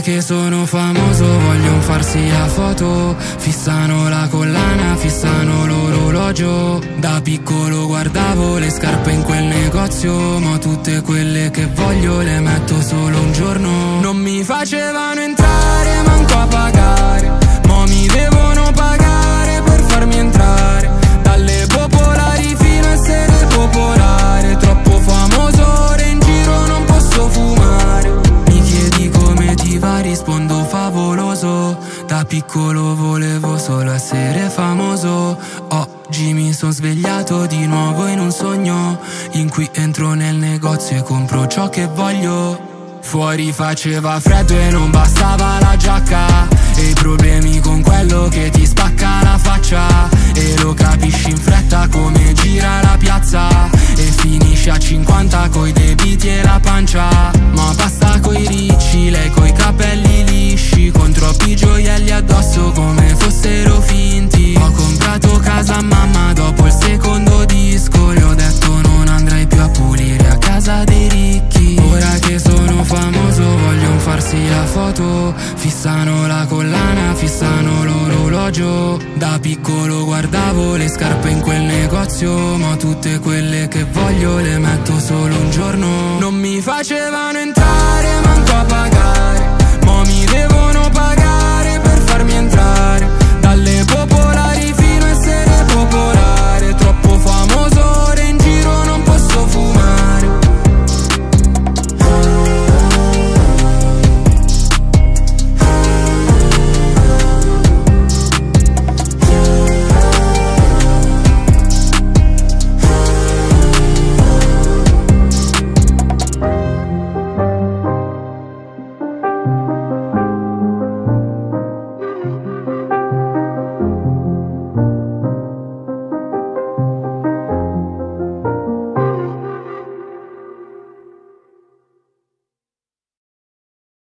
che sono famoso vogliono farsi la foto. Fissano la collana, fissano l'orologio. Da piccolo guardavo le scarpe in quel negozio Ma tutte quelle che voglio le metto solo un giorno. Non mi facevano entrare, Da piccolo volevo solo essere famoso. Oggi mi sono svegliato di nuovo in un sogno In cui entro nel negozio e compro ciò che voglio. Fuori faceva freddo e non bastava la giacca E i problemi con quello che ti spacca la faccia. E lo capisci in fretta come gira la piazza E finisci a 50 coi debiti e la pancia. Ma basta coi ricci, lei coi capelli farsi la foto Fissano la collana, fissano l'orologio. Da piccolo guardavo le scarpe in quel negozio Ma tutte quelle che voglio le metto solo un giorno. Non mi facevano